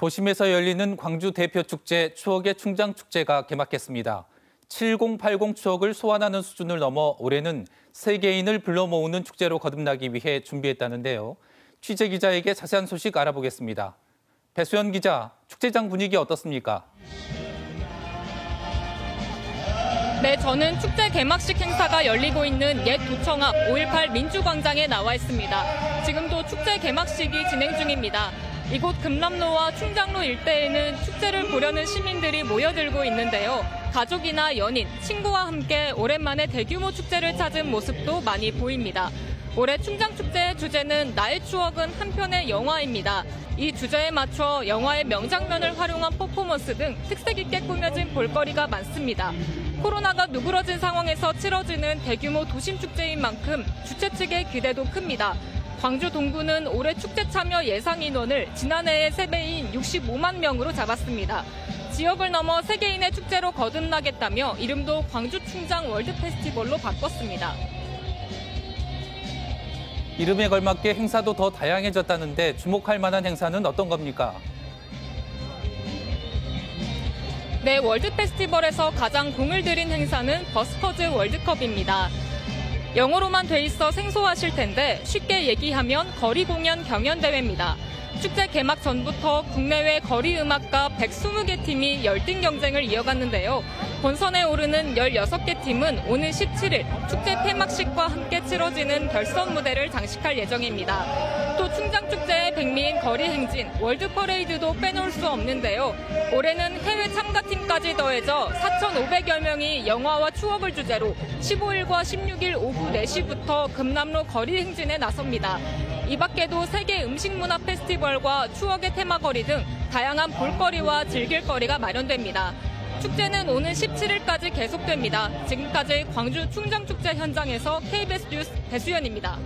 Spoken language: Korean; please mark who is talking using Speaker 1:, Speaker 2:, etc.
Speaker 1: 도심에서 열리는 광주 대표 축제 추억의 충장 축제가 개막했습니다. 7080 추억을 소환하는 수준을 넘어 올해는 세계인을 불러 모으는 축제로 거듭나기 위해 준비했다는데요. 취재 기자에게 자세한 소식 알아보겠습니다. 배수연 기자, 축제장 분위기 어떻습니까?
Speaker 2: 네, 저는 축제 개막식 행사가 열리고 있는 옛 도청 앞 5.18 민주광장에 나와 있습니다. 지금도 축제 개막식이 진행 중입니다. 이곳 금남로와 충장로 일대에는 축제를 보려는 시민들이 모여들고 있는데요. 가족이나 연인, 친구와 함께 오랜만에 대규모 축제를 찾은 모습도 많이 보입니다. 올해 충장축제의 주제는 나의 추억은 한 편의 영화입니다. 이 주제에 맞춰 영화의 명장면을 활용한 퍼포먼스 등 특색 있게 꾸며진 볼거리가 많습니다. 코로나가 누그러진 상황에서 치러지는 대규모 도심축제인 만큼 주최 측의 기대도 큽니다. 광주 동구는 올해 축제 참여 예상 인원을 지난해의 3배인 65만 명으로 잡았습니다. 지역을 넘어 세계인의 축제로 거듭나겠다며 이름도 광주 충장 월드 페스티벌로 바꿨습니다.
Speaker 1: 이름에 걸맞게 행사도 더 다양해졌다는데 주목할 만한 행사는 어떤 겁니까?
Speaker 2: 네, 월드 페스티벌에서 가장 공을 들인 행사는 버스커즈 월드컵입니다. 영어로만 돼 있어 생소하실 텐데 쉽게 얘기하면 거리 공연 경연 대회입니다. 축제 개막 전부터 국내외 거리 음악가 120개 팀이 열띤 경쟁을 이어갔는데요. 본선에 오르는 16개 팀은 오는 17일 축제 폐막식과 함께 치러지는 결선 무대를 장식할 예정입니다. 또 충장축제의 백미인 거리 행진, 월드 퍼레이드도 빼놓을 수 없는데요. 올해는 해외 참가팀까지 더해져 4,500여 명이 영화와 추억을 주제로 15일과 16일 오후 4시부터 금남로 거리 행진에 나섭니다. 이 밖에도 세계 음식문화 페스티벌과 추억의 테마거리 등 다양한 볼거리와 즐길거리가 마련됩니다. 축제는 오는 17일까지 계속됩니다. 지금까지 광주 충정축제 현장에서 KBS 뉴스 배수연입니다.